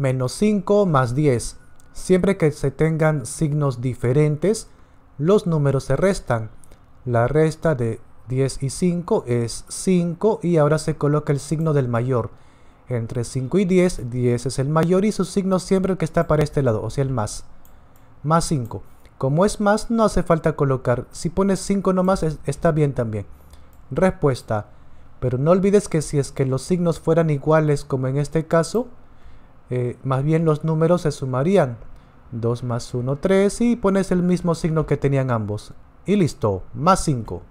menos 5 más 10. Siempre que se tengan signos diferentes, los números se restan. La resta de 10 y 5 es 5 y ahora se coloca el signo del mayor. Entre 5 y 10, 10 es el mayor y su signo siempre que está para este lado, o sea el más. Más 5. Como es más, no hace falta colocar. Si pones 5 nomás, está bien también. Respuesta. Pero no olvides que si es que los signos fueran iguales como en este caso, eh, más bien los números se sumarían. 2 más 1, 3 y pones el mismo signo que tenían ambos. Y listo, más 5.